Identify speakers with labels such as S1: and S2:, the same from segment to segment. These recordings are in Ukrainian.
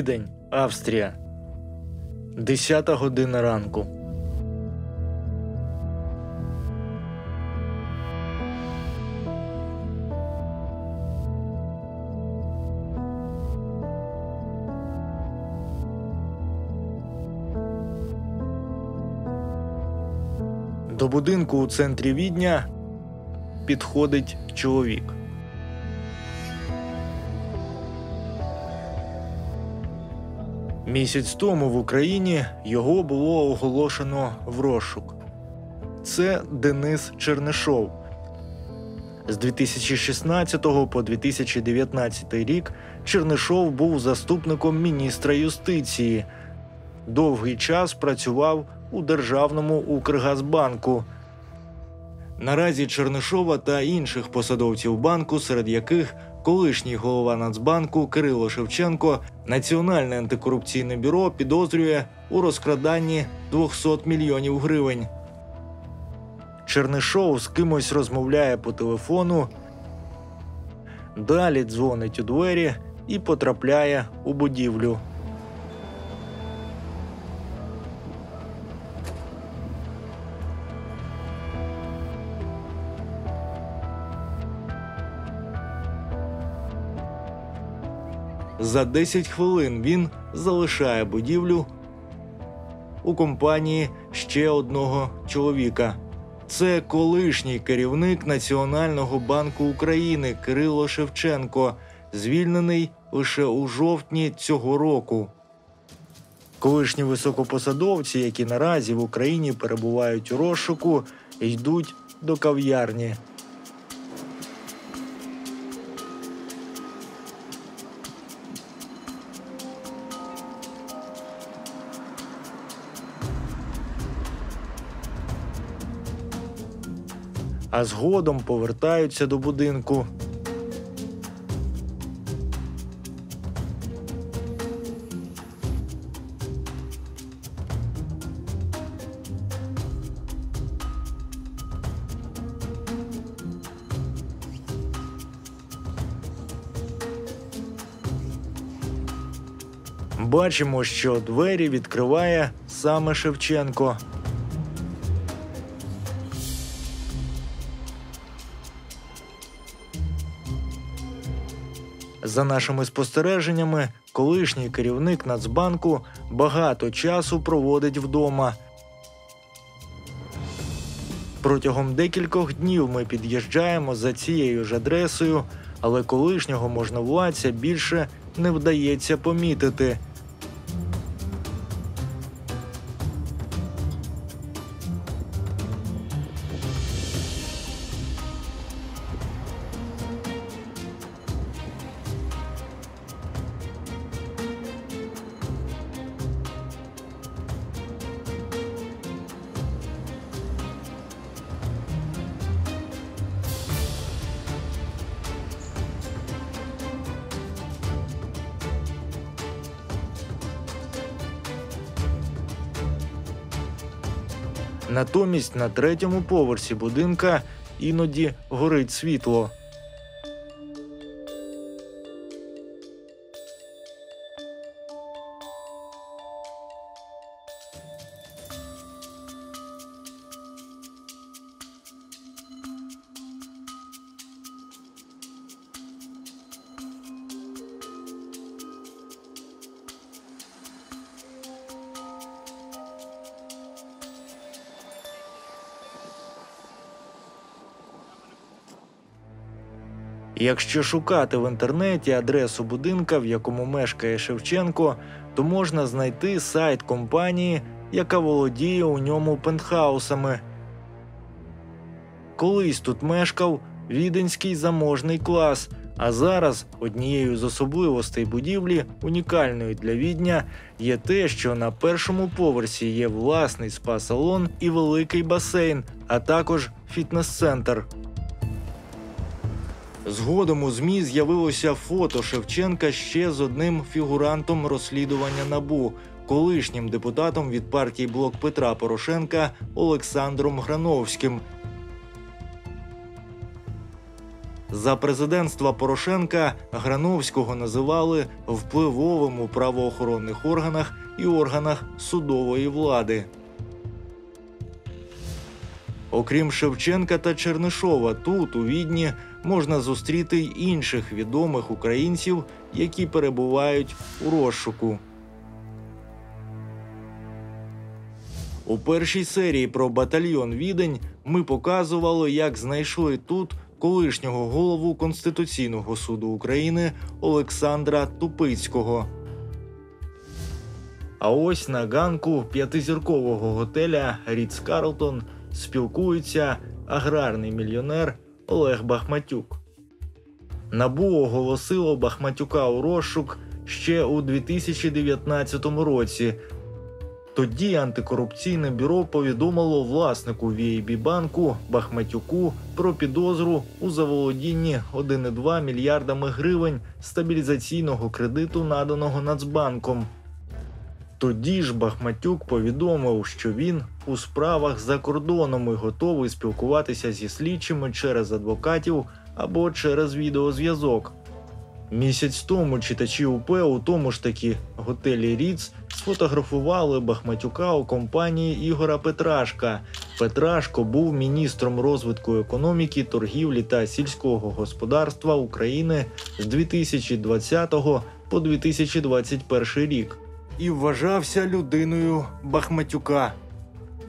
S1: Відень, Австрія. 10 година ранку. До будинку у центрі Відня підходить чоловік. Місяць тому в Україні його було оголошено в розшук. Це Денис Чернишов. З 2016 по 2019 рік Чернишов був заступником міністра юстиції. Довгий час працював у Державному Укргазбанку. Наразі Чернишова та інших посадовців банку, серед яких колишній голова Нацбанку Кирило Шевченко, Національне антикорупційне бюро підозрює у розкраданні 200 мільйонів гривень. Чернишов з кимось розмовляє по телефону, далі дзвонить у двері і потрапляє у будівлю. За 10 хвилин він залишає будівлю у компанії ще одного чоловіка. Це колишній керівник Національного банку України Кирило Шевченко, звільнений лише у жовтні цього року. Колишні високопосадовці, які наразі в Україні перебувають у розшуку, йдуть до кав'ярні. Згодом повертаються до будинку. Бачимо, що двері відкриває саме Шевченко. За нашими спостереженнями, колишній керівник Нацбанку багато часу проводить вдома. Протягом декількох днів ми під'їжджаємо за цією ж адресою, але колишнього можновладця більше не вдається помітити. На третьому поверсі будинка іноді горить світло. Якщо шукати в інтернеті адресу будинка, в якому мешкає Шевченко, то можна знайти сайт компанії, яка володіє у ньому пентхаусами. Колись тут мешкав віденський заможний клас. А зараз однією з особливостей будівлі, унікальною для відня, є те, що на першому поверсі є власний спа-салон і великий басейн, а також фітнес-центр. Згодом у ЗМІ з'явилося фото Шевченка ще з одним фігурантом розслідування набу, колишнім депутатом від партії Блок Петра Порошенка Олександром Грановським. За президентства Порошенка Грановського називали впливовим у правоохоронних органах і органах судової влади. Окрім Шевченка та Чернишова, тут, у Відні, можна зустріти й інших відомих українців, які перебувають у розшуку. У першій серії про батальйон Відень ми показували, як знайшли тут колишнього голову Конституційного суду України Олександра Тупицького. А ось на ганку п'ятизіркового готеля Ріц Карлтон спілкується аграрний мільйонер Олег Бахматюк. Набу оголосило Бахматюка у розшук ще у 2019 році. Тоді антикорупційне бюро повідомило власнику VAB банку Бахматюку про підозру у заволодінні 1,2 мільярдами гривень стабілізаційного кредиту, наданого Нацбанком. Тоді ж Бахматюк повідомив, що він у справах за кордоном і готовий спілкуватися зі слідчими через адвокатів або через відеозв'язок. Місяць тому читачі УП у тому ж таки готелі Ріц сфотографували Бахматюка у компанії Ігора Петрашка. Петрашко був міністром розвитку економіки, торгівлі та сільського господарства України з 2020 по 2021 рік і вважався людиною Бахматюка.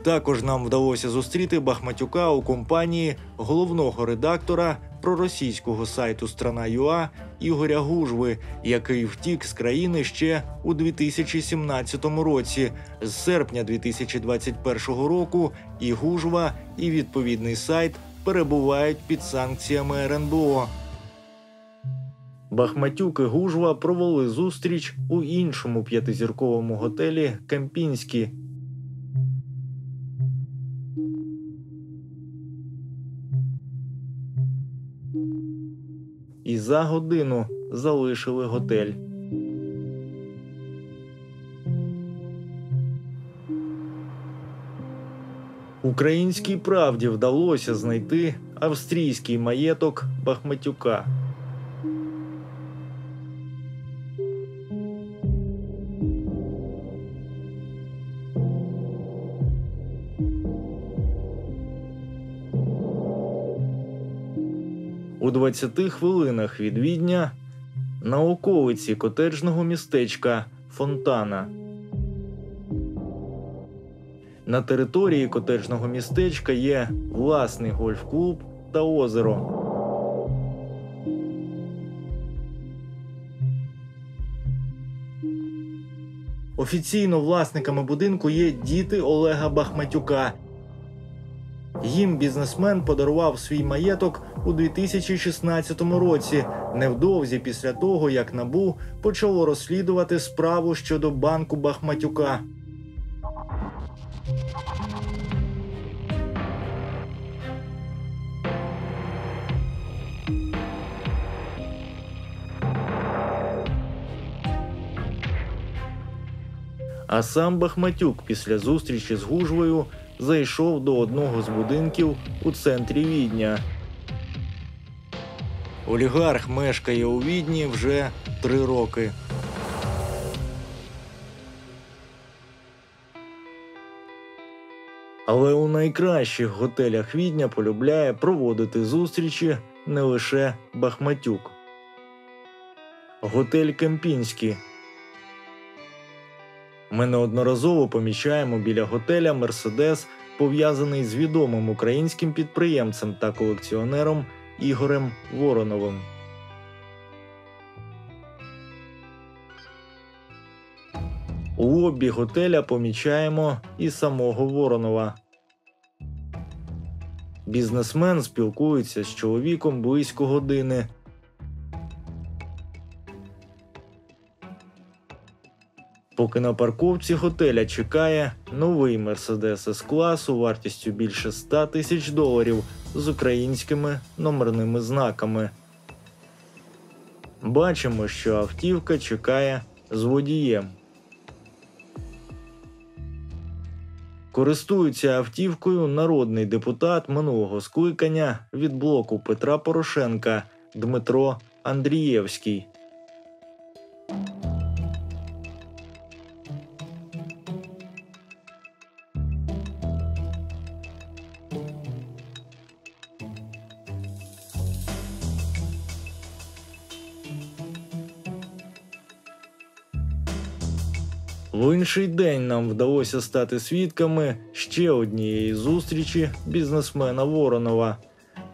S1: Також нам вдалося зустріти Бахматюка у компанії головного редактора проросійського сайту Страна.ЮА Ігоря Гужви, який втік з країни ще у 2017 році. З серпня 2021 року і Гужва, і відповідний сайт перебувають під санкціями РНБО. Бахматюк і Гужва провели зустріч у іншому п'ятизірковому готелі Кемпінські. І за годину залишили готель. Українській правді вдалося знайти австрійський маєток Бахматюка. У 20 хвилинах від Відня на околиці котеджного містечка Фонтана. На території котеджного містечка є власний гольф-клуб та озеро. Офіційно власниками будинку є діти Олега Бахматюка. Їм бізнесмен подарував свій маєток у 2016 році, невдовзі після того, як набу почало розслідувати справу щодо банку Бахматюка. А сам Бахматюк після зустрічі з Гужвою зайшов до одного з будинків у центрі Відня. Олігарх мешкає у Відні вже три роки. Але у найкращих готелях Відня полюбляє проводити зустрічі не лише Бахматюк. Готель Кемпінський. Ми неодноразово помічаємо біля готеля Мерседес, пов'язаний з відомим українським підприємцем та колекціонером Ігорем Вороновим. У лобі готеля помічаємо і самого Воронова. Бізнесмен спілкується з чоловіком близько години. Поки на парковці готеля чекає новий Мерседес с класу вартістю більше 100 тисяч доларів з українськими номерними знаками. Бачимо, що автівка чекає з водієм. Користується автівкою народний депутат минулого скликання від блоку Петра Порошенка Дмитро Андрієвський. Інший день нам вдалося стати свідками ще однієї зустрічі бізнесмена Воронова.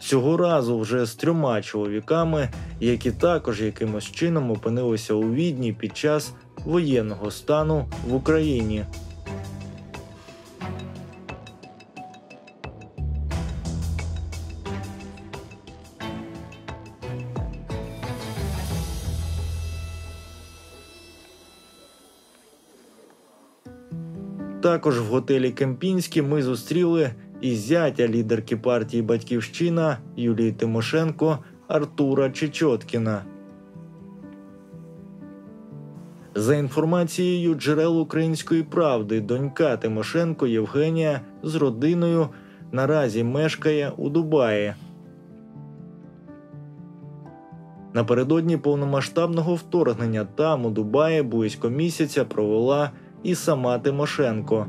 S1: Цього разу вже з трьома чоловіками, які також якимось чином опинилися у відні під час воєнного стану в Україні. Також в готелі Кемпінський ми зустріли і зятя лідерки партії Батьківщина Юлії Тимошенко Артура Чечоткіна. За інформацією джерел української правди, донька Тимошенко Євгенія з родиною наразі мешкає у Дубаї. Напередодні повномасштабного вторгнення там у Дубаї близько місяця провела і сама Тимошенко.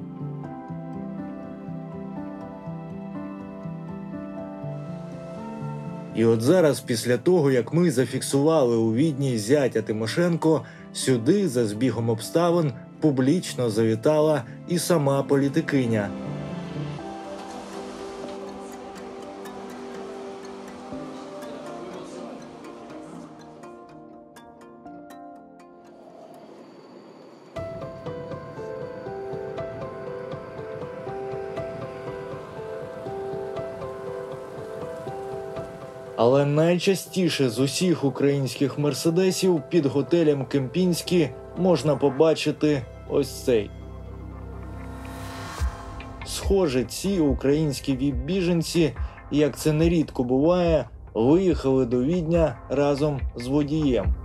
S1: І от зараз, після того, як ми зафіксували у відні зятя Тимошенко, сюди, за збігом обставин, публічно завітала і сама політикиня. Але найчастіше з усіх українських мерседесів під готелем Кемпінські можна побачити ось цей. Схоже, ці українські віп-біженці, як це нерідко буває, виїхали до Відня разом з водієм.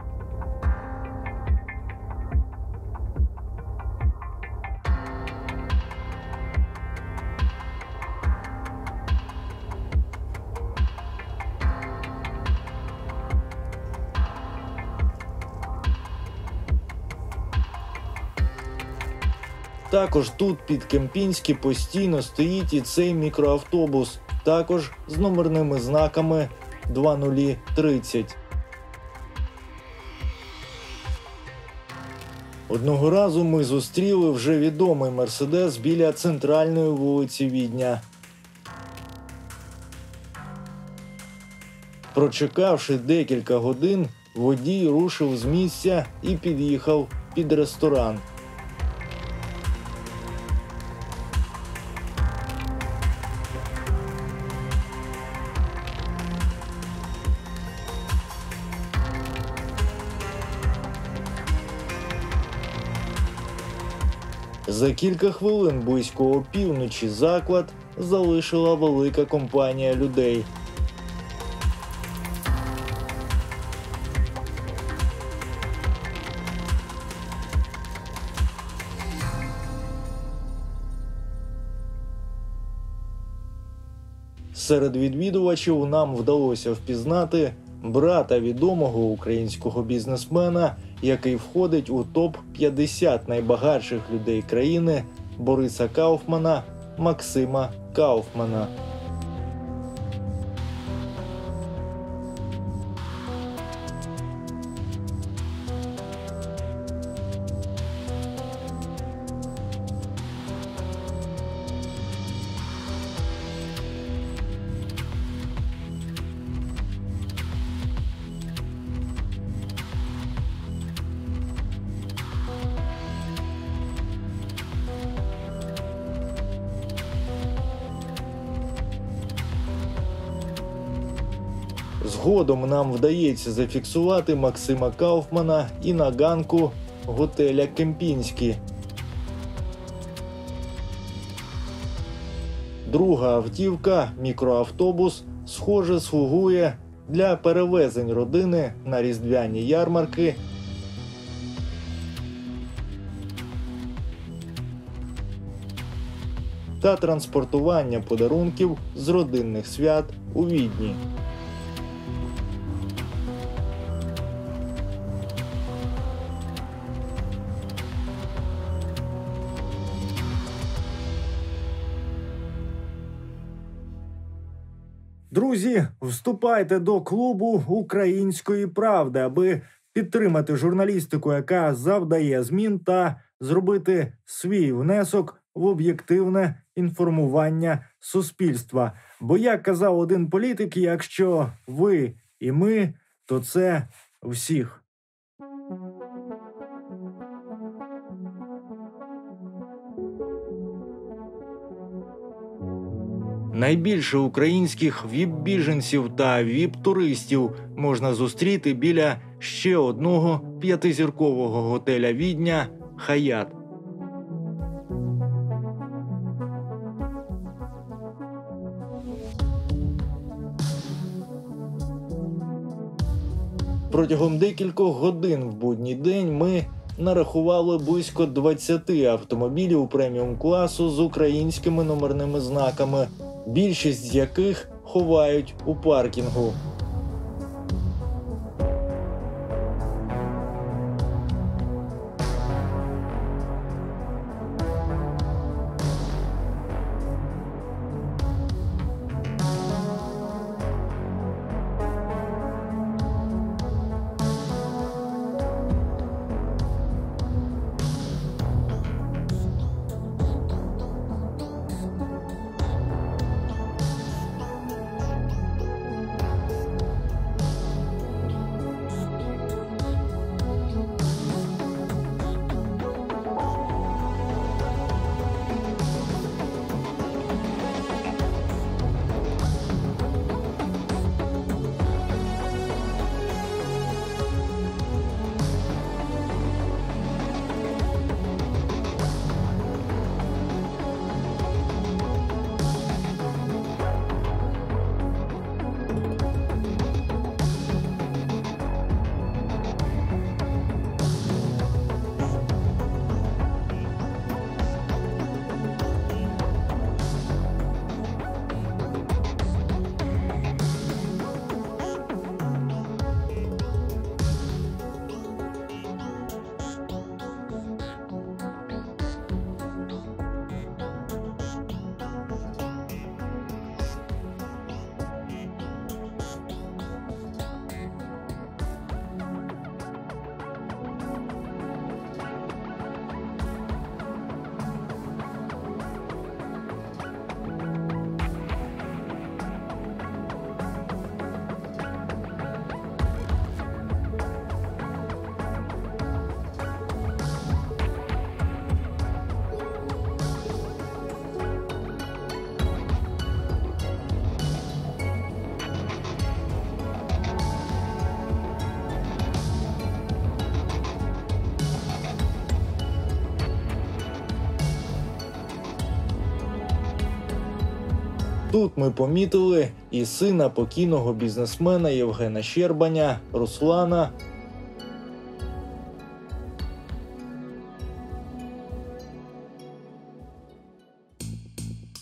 S1: Також тут під Кемпінські постійно стоїть і цей мікроавтобус, також з номерними знаками 2030. Одного разу ми зустріли вже відомий мерседес біля центральної вулиці Відня. Прочекавши декілька годин, водій рушив з місця і під'їхав під ресторан. За кілька хвилин близько опівночі заклад залишила велика компанія людей. Серед відвідувачів нам вдалося впізнати брата відомого українського бізнесмена, який входить у топ 50 найбагатших людей країни Бориса Кауфмана Максима Кауфмана. Згодом нам вдається зафіксувати Максима Кауфмана і на ганку готеля Кемпінський. Друга автівка, мікроавтобус, схоже, слугує для перевезень родини на різдвяні ярмарки. Та транспортування подарунків з родинних свят у Відні. Друзі, вступайте до клубу української правди, аби підтримати журналістику, яка завдає змін, та зробити свій внесок в об'єктивне інформування суспільства. Бо як казав один політик, якщо ви і ми, то це всіх. Найбільше українських віп-біженців та віп-туристів можна зустріти біля ще одного п'ятизіркового готеля Відня Хаят. Протягом декількох годин в будній день ми нарахували близько 20 автомобілів преміум класу з українськими номерними знаками, більшість з яких ховають у паркінгу. Тут ми помітили і сина покійного бізнесмена Євгена Щербаня Руслана.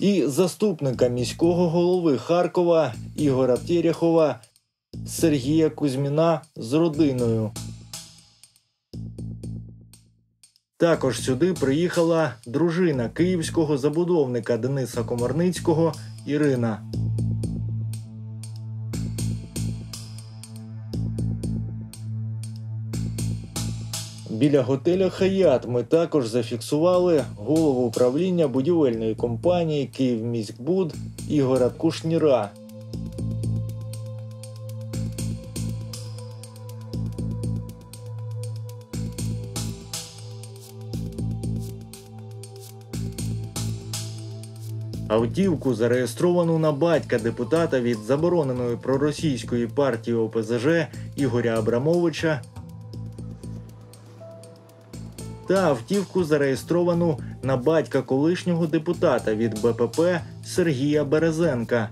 S1: І заступника міського голови Харкова Ігора Терехова Сергія Кузьміна з родиною. Також сюди приїхала дружина київського забудовника Дениса Комарницького Ірина. Біля готеля Хаят ми також зафіксували голову управління будівельної компанії «Київміськбуд» Ігора Кушніра. Автівку, зареєстровану на батька депутата від забороненої проросійської партії ОПЗЖ Ігоря Абрамовича, та автівку, зареєстровану на батька колишнього депутата від БПП Сергія Березенка.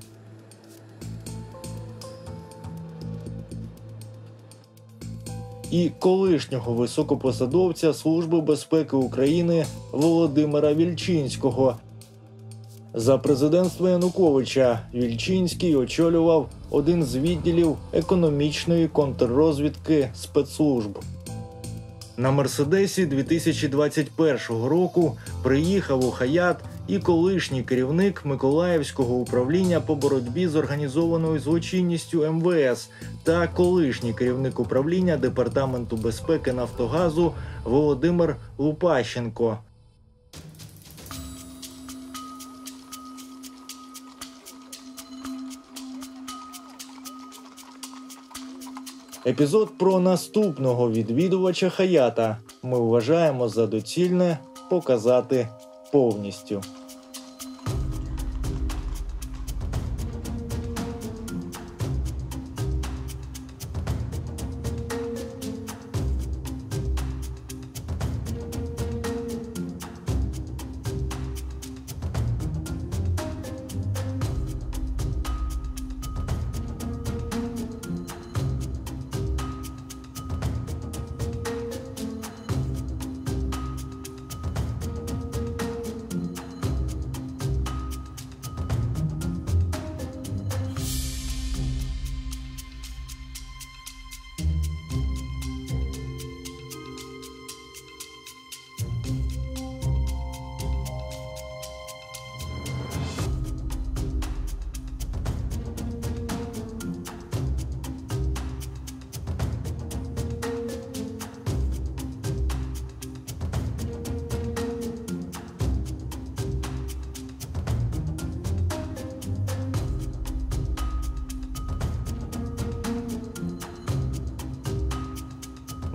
S1: І колишнього високопосадовця Служби безпеки України Володимира Вільчинського. За президентства Януковича Вільчинський очолював один з відділів економічної контррозвідки спецслужб. На Мерседесі 2021 року приїхав у Хаят і колишній керівник Миколаївського управління по боротьбі з організованою злочинністю МВС та колишній керівник управління департаменту безпеки Нафтогазу Володимир Лупащенко. Епізод про наступного відвідувача Хаята ми вважаємо за доцільне показати повністю.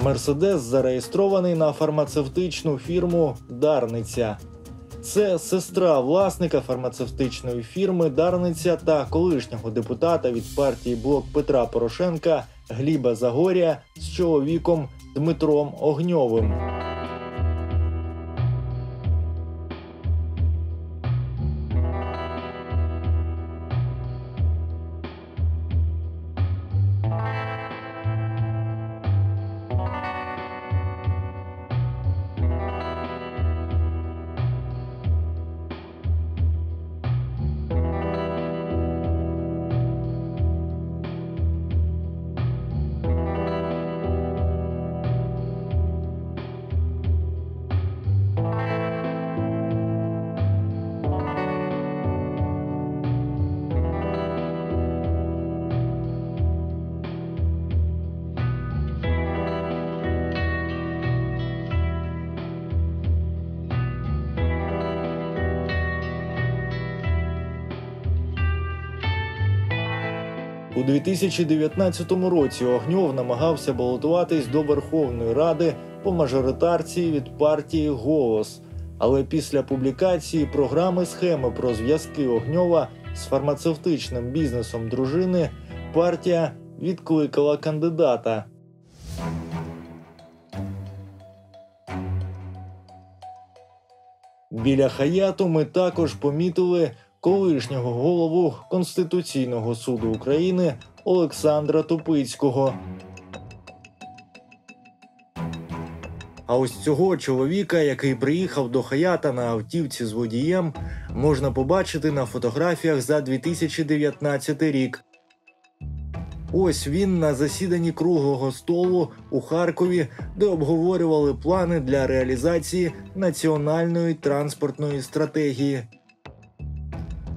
S1: Мерседес зареєстрований на фармацевтичну фірму Дарниця. Це сестра власника фармацевтичної фірми Дарниця та колишнього депутата від партії Блок Петра Порошенка Гліба Загорія з чоловіком Дмитром Огньовим. 2019 році Огньов намагався балотуватись до Верховної Ради по мажоритарці від партії Голос. Але після публікації програми схеми про зв'язки Огньова з фармацевтичним бізнесом дружини партія відкликала кандидата. Біля Хаяту ми також помітили колишнього голову Конституційного суду України Олександра Тупицького. А ось цього чоловіка, який приїхав до Хаята на автівці з водієм, можна побачити на фотографіях за 2019 рік. Ось він на засіданні круглого столу у Харкові, де обговорювали плани для реалізації національної транспортної стратегії.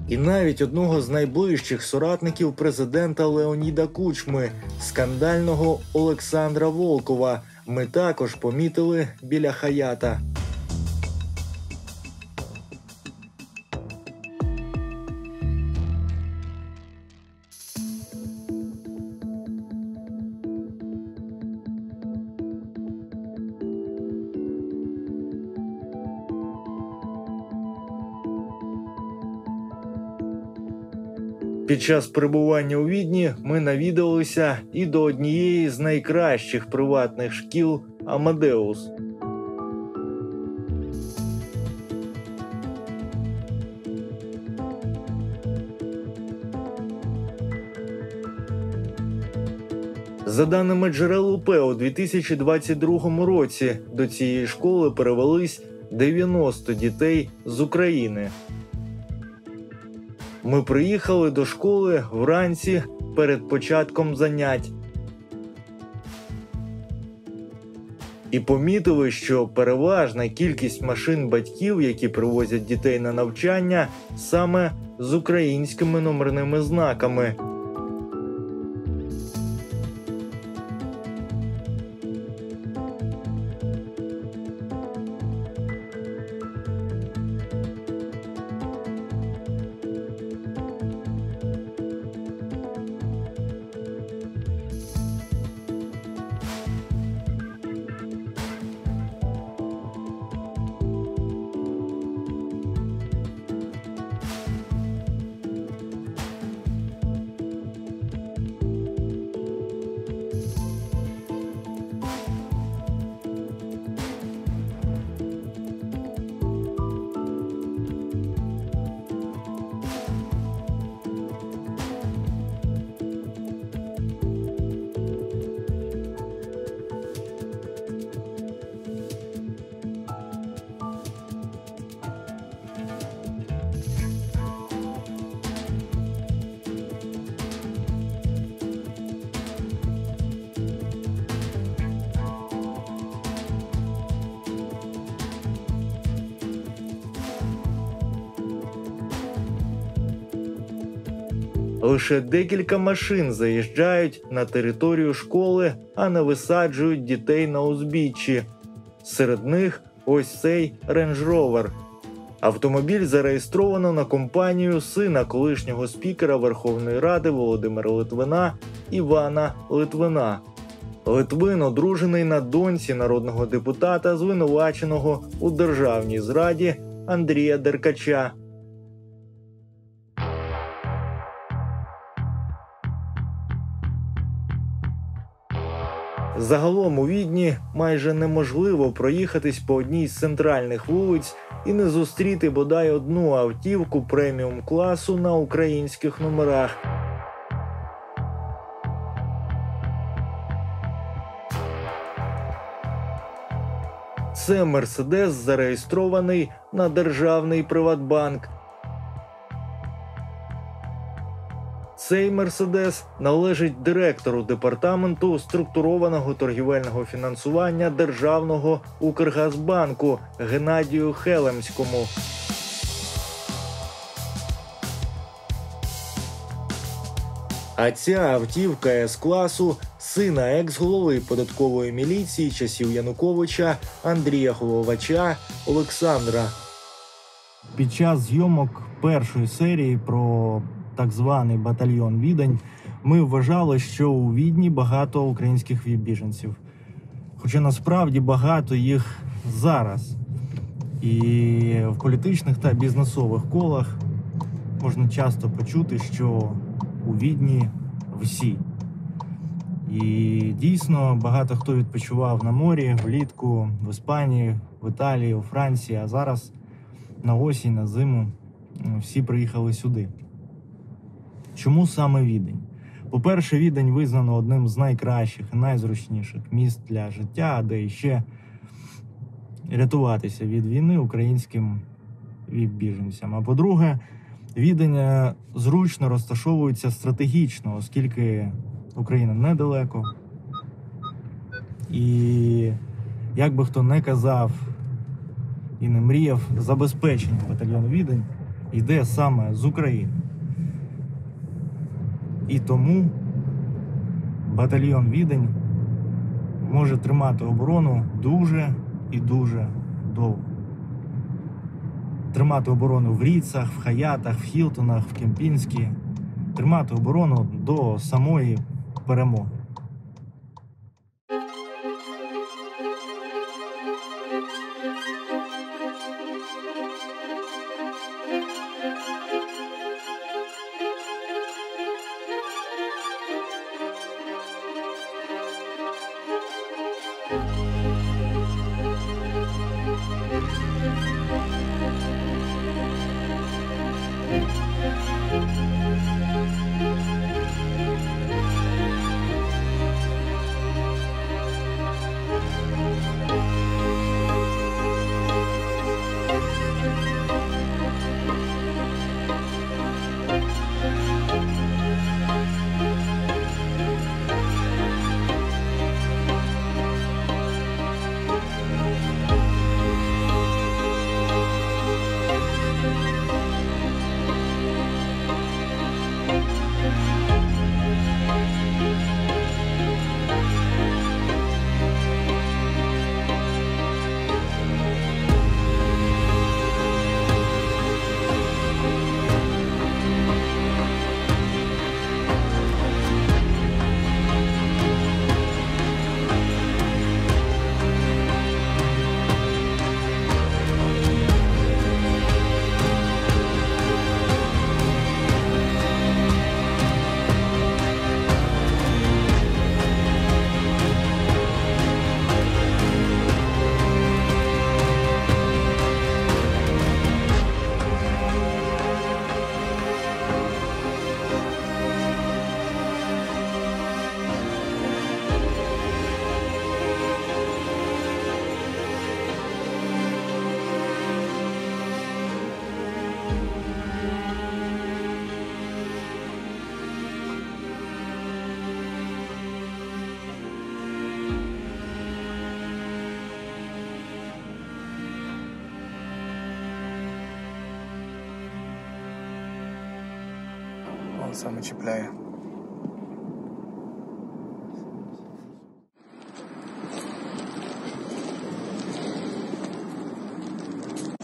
S1: І навіть одного з найближчих соратників президента Леоніда Кучми, скандального Олександра Волкова, ми також помітили біля хаята. Під час перебування у Відні ми навідалися і до однієї з найкращих приватних шкіл Амадеус. За даними джерел УП, у 2022 році до цієї школи перевелись 90 дітей з України. Ми приїхали до школи вранці перед початком занять. і помітили, що переважна кількість машин батьків, які привозять дітей на навчання, саме з українськими номерними знаками. Лише декілька машин заїжджають на територію школи, а не висаджують дітей на узбіччі. Серед них ось цей Range Rover. Автомобіль зареєстровано на компанію сина колишнього спікера Верховної Ради Володимира Литвина Івана Литвина. Литвин одружений на доньці народного депутата, звинуваченого у державній зраді Андрія Деркача. Загалом у відні майже неможливо проїхатись по одній з центральних вулиць і не зустріти бодай одну автівку преміум класу на українських номерах. Це Мерседес зареєстрований на державний Приватбанк. Цей Мерседес належить директору департаменту структурованого торгівельного фінансування Державного Укргазбанку Геннадію Хелемському. А ця автівка С класу сина екс-голови податкової міліції часів Януковича Андрія Головача Олександра. Під час зйомок першої серії про так званий батальйон Відень, ми вважали, що у Відні багато українських біженців. Хоча насправді багато їх зараз. І в політичних та бізнесових колах можна часто почути, що у Відні всі. І дійсно багато хто відпочивав на морі влітку в Іспанії, в Італії, у Франції, а зараз на осінь, на зиму всі приїхали сюди. Чому саме Відень? По-перше, Відень визнано одним з найкращих і найзручніших міст для життя, де ще рятуватися від війни українським біженцям. А по-друге, Відень е, зручно розташовується стратегічно, оскільки Україна недалеко. І як би хто не казав і не мріяв, забезпечення батальйону Відень йде саме з України. І тому батальйон Відень може тримати оборону дуже і дуже довго. Тримати оборону в Ріцах, в Хаятах, в Хілтонах, в Кемпінській, тримати оборону до самої перемоги.
S2: Саме чіпляє.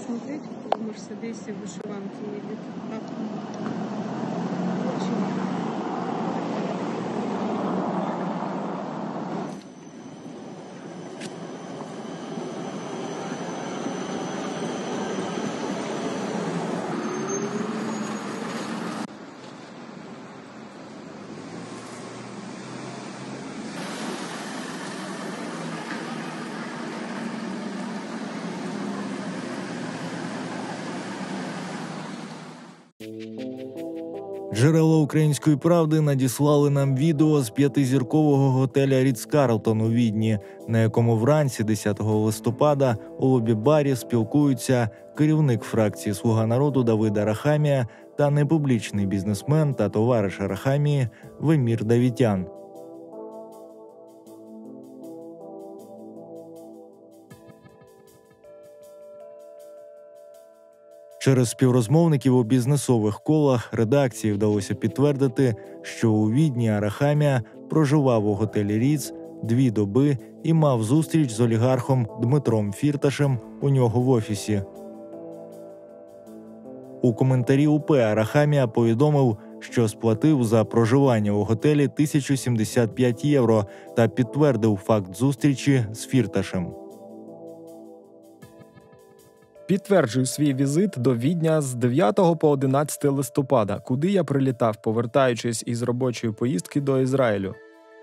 S3: Смотрите, в Мерседесе в вышиванке
S1: Джерела української правди надіслали нам відео з п'ятизіркового готеля Ріц Карлтон у Відні, на якому вранці, 10 листопада, у лобі барі спілкуються керівник фракції Слуга народу Давида Рахамія та непублічний бізнесмен та товариш Рахамії Вемір Давітян. Через співрозмовників у бізнесових колах редакції вдалося підтвердити, що у Відні Арахамія проживав у готелі Ріц дві доби і мав зустріч з олігархом Дмитром Фірташем у нього в офісі. У коментарі УП Арахамія повідомив, що сплатив за проживання у готелі 1075 євро та підтвердив факт зустрічі з Фірташем.
S4: Підтверджую свій візит до Відня з 9 по 11 листопада, куди я прилітав, повертаючись із робочої поїздки до Ізраїлю.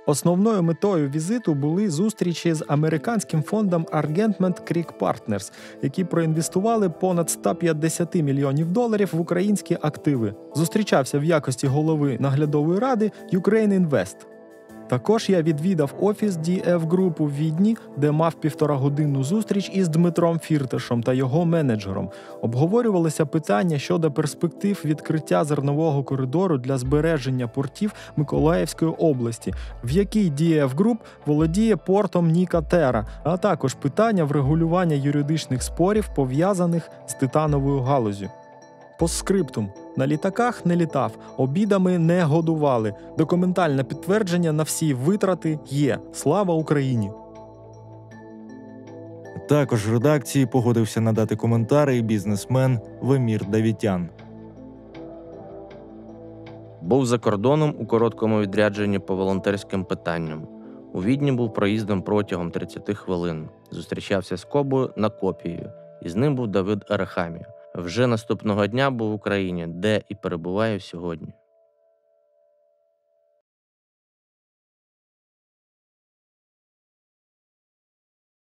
S4: Основною метою візиту були зустрічі з американським фондом Argentment Creek Partners, які проінвестували понад 150 мільйонів доларів в українські активи. Зустрічався в якості голови наглядової ради Ukraine Invest. Також я відвідав офіс DF Group у Відні, де мав півторагодинну зустріч із Дмитром Фірташем та його менеджером. Обговорювалися питання щодо перспектив відкриття зернового коридору для збереження портів Миколаївської області, в якій DF Group володіє портом Ніка Тера, а також питання врегулювання юридичних спорів, пов'язаних з титановою галузю. Постскриптум. На літаках не літав, обідами не годували. Документальне підтвердження на всі витрати є. Слава Україні!
S1: Також в редакції погодився надати коментари і бізнесмен Вемір Давітян.
S5: Був за кордоном у короткому відрядженні по волонтерським питанням. У Відні був проїздом протягом 30 хвилин. Зустрічався з Кобою на копією, і з ним був Давид Арахамія. Вже наступного дня був в Україні, де і перебуваю сьогодні.